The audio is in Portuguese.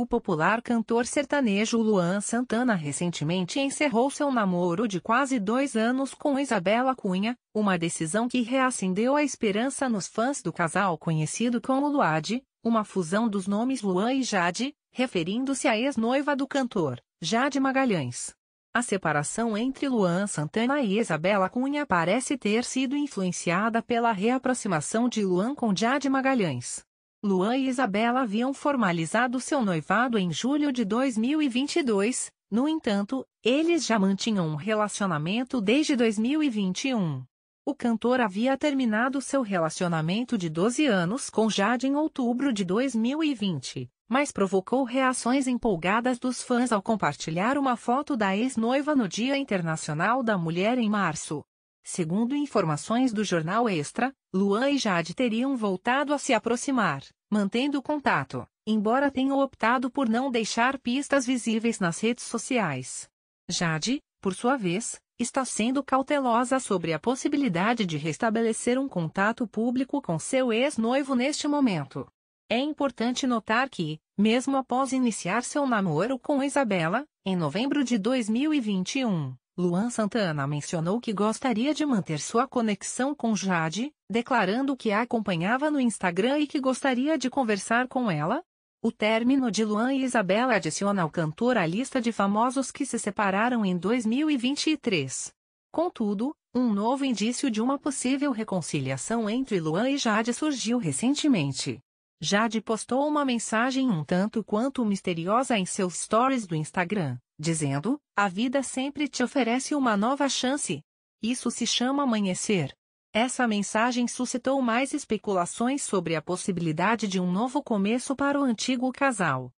O popular cantor sertanejo Luan Santana recentemente encerrou seu namoro de quase dois anos com Isabela Cunha, uma decisão que reacendeu a esperança nos fãs do casal conhecido como Luade, uma fusão dos nomes Luan e Jade, referindo-se à ex-noiva do cantor, Jade Magalhães. A separação entre Luan Santana e Isabela Cunha parece ter sido influenciada pela reaproximação de Luan com Jade Magalhães. Luan e Isabela haviam formalizado seu noivado em julho de 2022, no entanto, eles já mantinham um relacionamento desde 2021. O cantor havia terminado seu relacionamento de 12 anos com Jade em outubro de 2020, mas provocou reações empolgadas dos fãs ao compartilhar uma foto da ex-noiva no Dia Internacional da Mulher em março. Segundo informações do jornal Extra, Luan e Jade teriam voltado a se aproximar, mantendo contato, embora tenham optado por não deixar pistas visíveis nas redes sociais. Jade, por sua vez, está sendo cautelosa sobre a possibilidade de restabelecer um contato público com seu ex-noivo neste momento. É importante notar que, mesmo após iniciar seu namoro com Isabela, em novembro de 2021, Luan Santana mencionou que gostaria de manter sua conexão com Jade, declarando que a acompanhava no Instagram e que gostaria de conversar com ela. O término de Luan e Isabela adiciona ao cantor a lista de famosos que se separaram em 2023. Contudo, um novo indício de uma possível reconciliação entre Luan e Jade surgiu recentemente. Jade postou uma mensagem um tanto quanto misteriosa em seus stories do Instagram dizendo: A vida sempre te oferece uma nova chance. Isso se chama amanhecer. Essa mensagem suscitou mais especulações sobre a possibilidade de um novo começo para o antigo casal.